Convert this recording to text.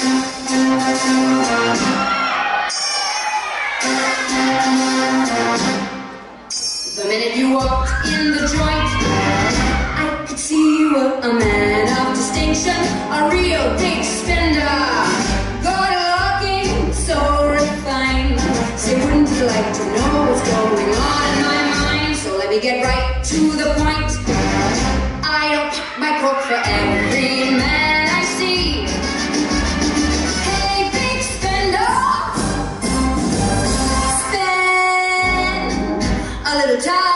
The minute you walked in the joint, I could see you were a man of distinction, a real big spender. Good looking, so refined. Say, wouldn't you like to know what's going on in my mind? So let me get right to the point. I don't pop my cork for every a little